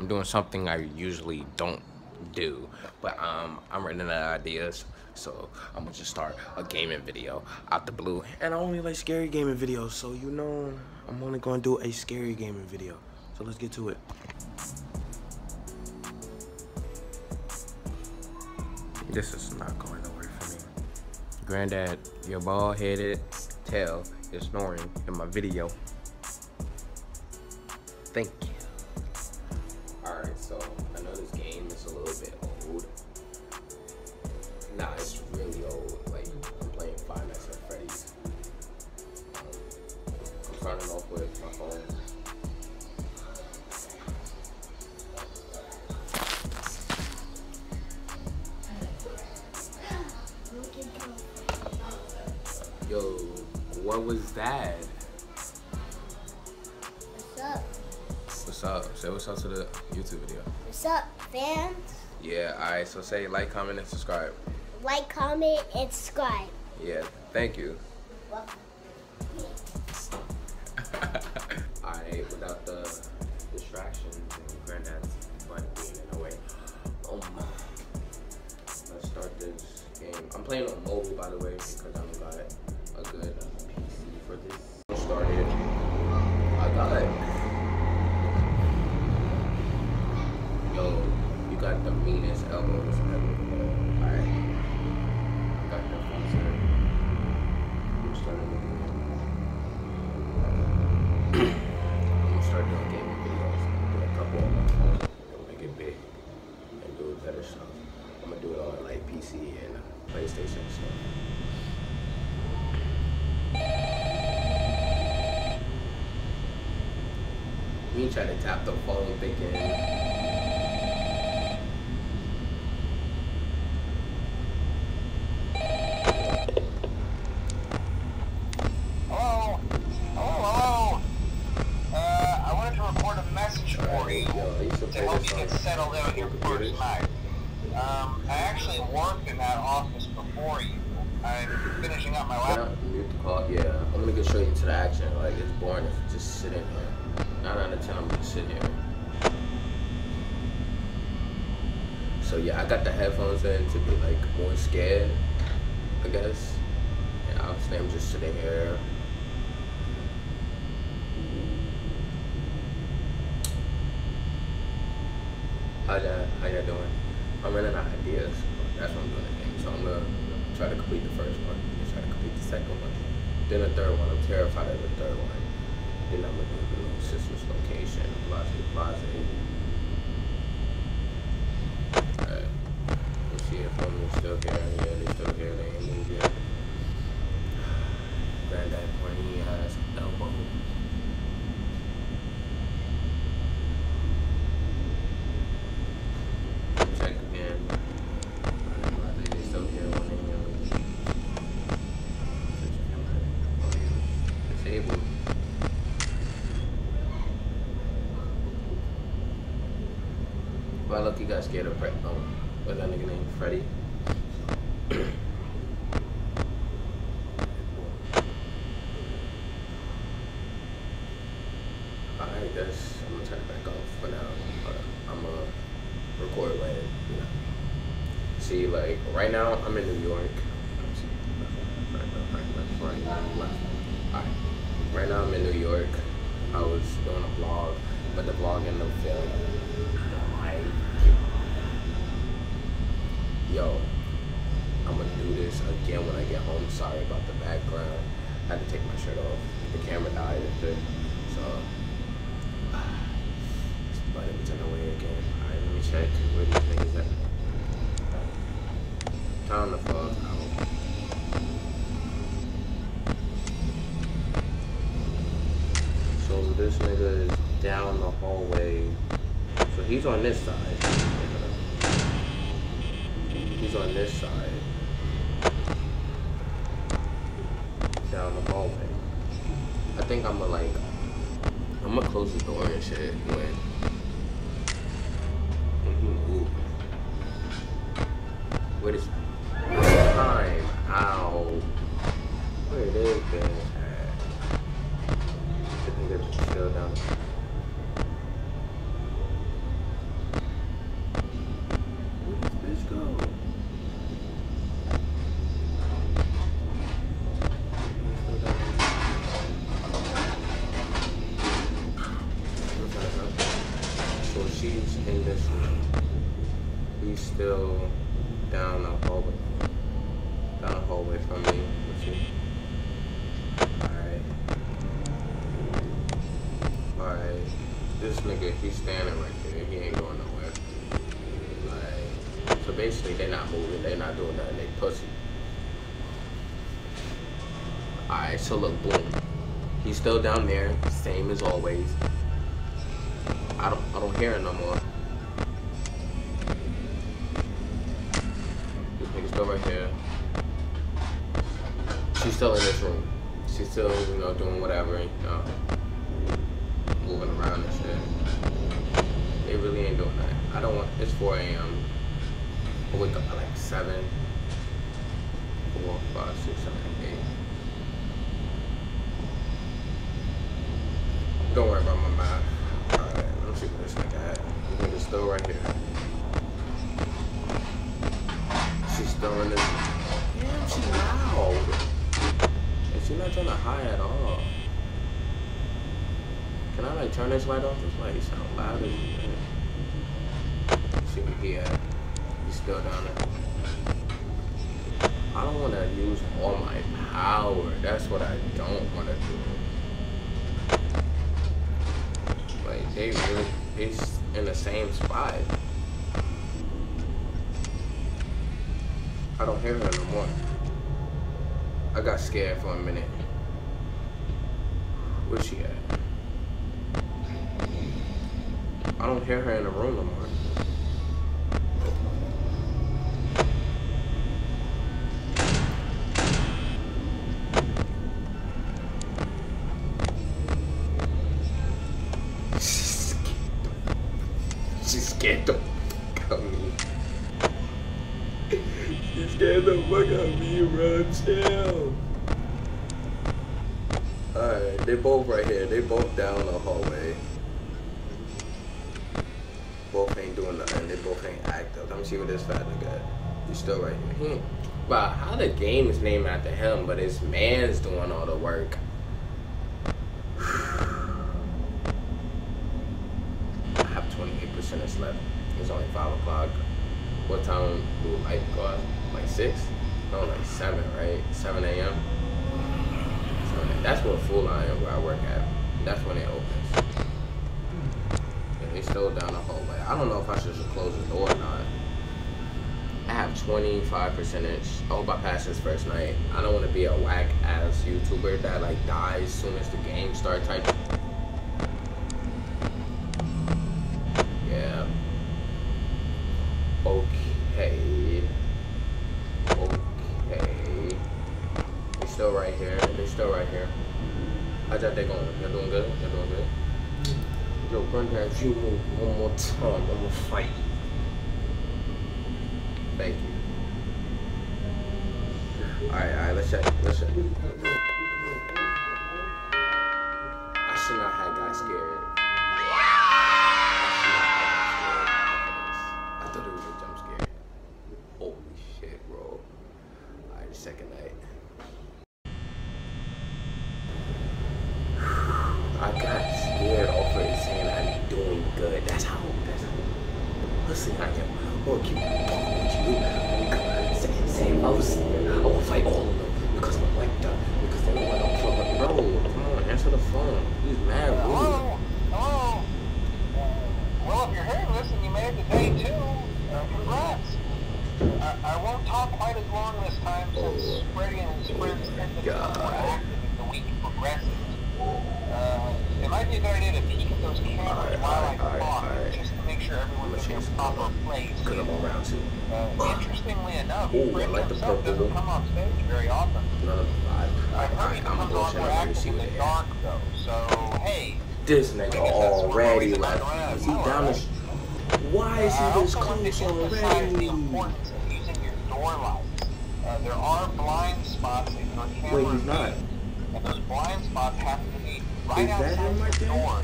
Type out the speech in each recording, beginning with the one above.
I'm doing something I usually don't do, but um, I'm running out of ideas. So I'm gonna just start a gaming video out the blue. And I only like scary gaming videos, so you know I'm only gonna do a scary gaming video. So let's get to it. This is not going nowhere for me. Granddad, your bald-headed tail is snoring in my video. Thank you. So I know this game is a little bit old. Nah, it's What's up? Say what's up to the YouTube video. What's up, fans? Yeah, alright, so say like, comment, and subscribe. Like, comment, and subscribe. Yeah, thank you. Welcome. Alright, without the distractions and granddad's butt being in the way. Oh my. Let's start this game. I'm playing on mobile, by the way, because Me try to tap the. Hello? Hello, hello? Uh, I wanted to report a message for you Yo, I used to help you get settled in on your first night. Um, I actually worked in that office before you. I'm finishing up my Can lab. I mute the call? Yeah, I'm gonna get straight into the action. Like it's boring if you just sit in here. Nine out of ten, I'm just sitting here. So yeah, I got the headphones in to be like more scared, I guess. And obviously I'm just sitting here. How ya how ya doing? I'm running out of ideas. That's what I'm doing game. So I'm gonna try to complete the first one, and try to complete the second one. Then the third one. I'm terrified of the third one. Then I'm gonna do the little sister's location, Blase Blase. Alright. Let's see if I'm still here. Yeah, they still here. They ain't moved yet. Granddad ass elbow. Check again. Blase, they still here when they young. Disabled. You got scared of Fred. Oh, um, what's that nigga named Freddy? I guess I'm gonna turn it back off for now. I'm gonna record know. See, like right now, I'm in New York. Alright. Right now, I'm in New York. I was doing a vlog, but the vlog ended up failing. Like, yo, I'm gonna do this again when I get home. Sorry about the background. I had to take my shirt off. The camera died and. So, but it was in the way again. Alright, let me check where these niggas at. Time to fuck out. So this nigga is down the hallway. So he's on this side. He's on this side. Down the hallway. I think I'm gonna like, I'm gonna close the door and shit when, when he move. Wait a He's still down the hallway. Down the hallway from me. Alright. Alright. This nigga, he's standing right there. He ain't going nowhere. Like, so basically, they're not moving. They're not doing nothing. They pussy. Alright, so look, boom. He's still down there, same as always. I don't I don't hear it no more. Right here. She's still in this room. She's still, you know, doing whatever, you know, moving around and shit. They really ain't doing that. I don't want. It's 4 a.m. I wake up at like 7, 4, 5, 6, 7, 8. Don't worry about my math. Alright, let me see what this nigga had. This nigga's still right here. She's this. Damn, she loud. And she's not trying to hide at all. Can I like turn this light off? This light sound loud as shit. See what he at. He's still down there. I don't want to use all my power. That's what I don't want to do. Like they really, it's in the same spot. I don't hear her no more. I got scared for a minute. Where's she at? I don't hear her in the room no more. Bro. Chill. Alright, they both right here. They both down the hallway. Both ain't doing nothing. They both ain't active. Let me see what this fat nigga got. He's still right here. Hmm. Wow, how the game is named after him, but his man's doing all the work. I have 28% left. It's only 5 o'clock. What time do light go out? Like 6? No, like 7, right? 7 a.m.? That's what Full Line where I work at. That's when it opens. And they still down the hallway. I don't know if I should just close the door or not. I have 25 percentage. I hope I pass this first night. I don't want to be a whack ass YouTuber that like dies soon as the game starts type. Yeah. Okay. Okay. They still right here. They still right here. How's that day going? Y'all doing good? Y'all doing good? Yo, granddad, if you move one more time, I'm gonna fight you. Thank you. Alright, alright, let's check. Let's check. I should not have got scared. Pussy I am. Gonna keep talking with you. Say I was, I will fight all of them because I'm like that. Because they want to fuck bro. Come on, answer the phone. He's mad, rude. Hello? Hello? Uh, well, if you're this and you made it to day two, uh, congrats. I, I won't talk quite as long this time since Freddy and his friends tend to be more active as the week progresses. Uh, it might be a good idea to peek at those cameras while I talk, alright. just to sure in I'ma their change proper place. Because I'm on round two. Uh, interestingly enough, Ooh, I like the himself doesn't come on stage very often. None of the five. I heard he I'm comes on more active see in what the dark, though. So, hey, This nigga already left. Is he down the... Why is Uh, he this want to close the already? importance of using your door lights. Uh, there are blind spots in your camera. Wait, he's not. And those blind spots happen to be right Is outside your door.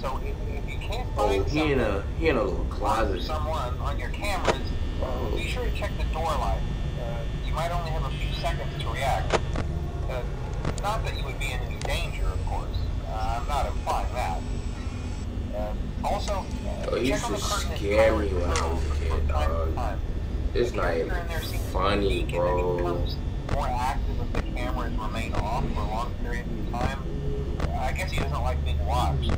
So if, if you can't Oh, find he in a he in a little closet. someone on your cameras, Oh. be sure to check the door light. Uh, you might only have a few seconds to react. Uh, not that you would be in any danger, of course. Uh, I'm not implying that. Uh, Also, Oh, he check used to scare me when I was a kid, dog. It's not even in there seems funny, weak, and then he bro. more active if the cameras remain off for long periods of time. I guess he doesn't like being watched.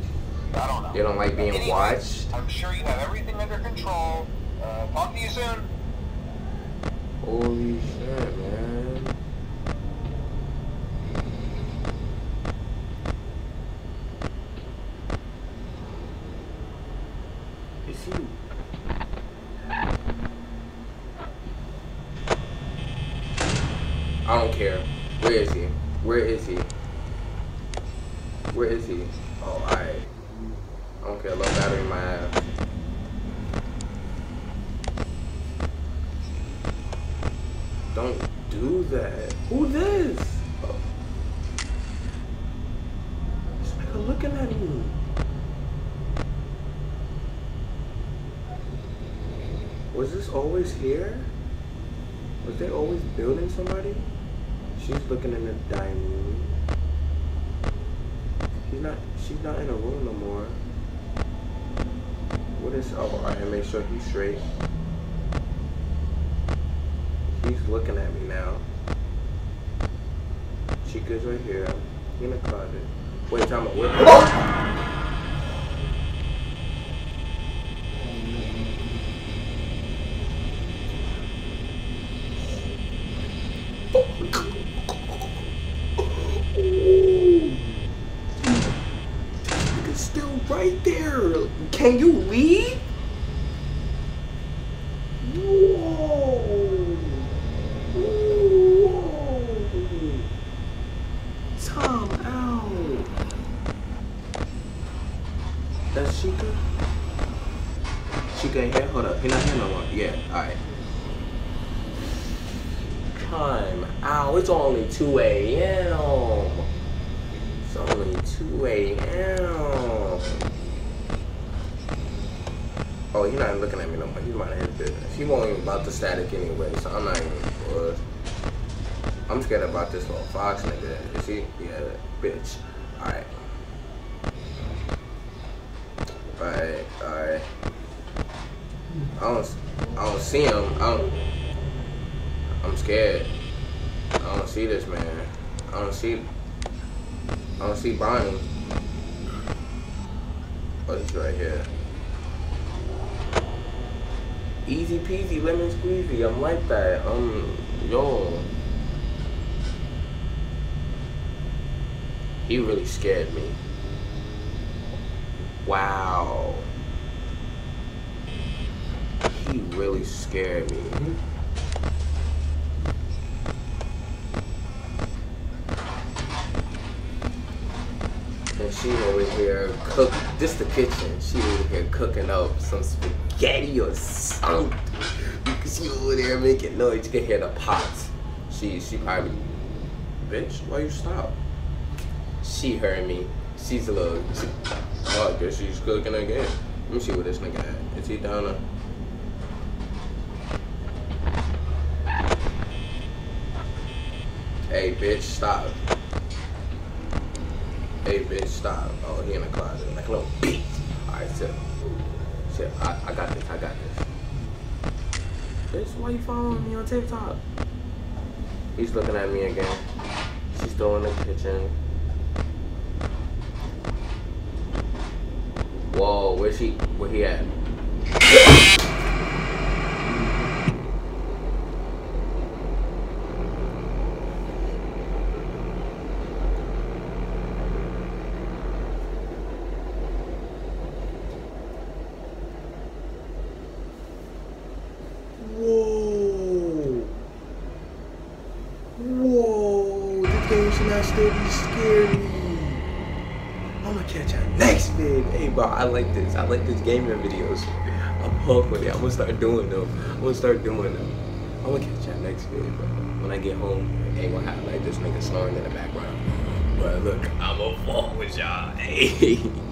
I don't know. You don't like being Anyway, watched? I'm sure you have everything under control. Uh, talk to you soon. Holy shit, man. Is he? I don't care. Where is he? Where is he? Where is he? Oh, alright. I don't care. Low battery in my ass. Don't do that. Who this? Oh. This nigga looking at me. Was this always here? Was they always building somebody? She's looking in the dining room. She's not she's not in a room no more. What is oh I make sure he's straight. He's looking at me now. Chica's right here. He in the closet. Wait, time out. Wait. Oh! It's still right there. Can you leave? Whoa. Whoa. Tom out. That's Chica? Chica in here? Hold up. He not here no more. Yeah, alright. Time out. It's only 2 a.m. It's only 2 a.m. Oh, he's not looking at me no more. He's minding his business. He won't even about the static anyway, so I'm not even uh, I'm scared about this little fox nigga. Is he? Yeah, bitch. Alright. Alright, alright. I don't, I don't see him. I don't, I'm scared. I don't see this man. I don't see, I don't see Bonnie. Oh, he's right here. Easy peasy, lemon squeezy. I'm like that. Um, yo. He really scared me. Wow. He really scared me. And she over here cook this the kitchen. She over here cooking up some spaghetti or something. Because you over there making noise. You can hear the pots. She she probably bitch, why you stop? She heard me. She's a little she, oh, I guess she's cooking again. Let me see what this nigga at. Is he down there? Hey bitch, stop. Hey bitch, stop. Oh, he in the closet. Like a little beat. Alright, so. Shit, I, I got this, I got this. Bitch, why you following me on TikTok? He's looking at me again. She's still in the kitchen. Whoa, where's he? Where he at? Whoa. Should not still be scary. I'm gonna catch you next vid. Hey, bro, I like this. I like this gaming videos. I'm hooked with it. I'm gonna start doing them. I'm gonna start doing them. I'm gonna catch you next vid, bro. When I get home, ain't gonna have like this nigga snoring in the background. But look, I'm gonna fall with y'all. Hey.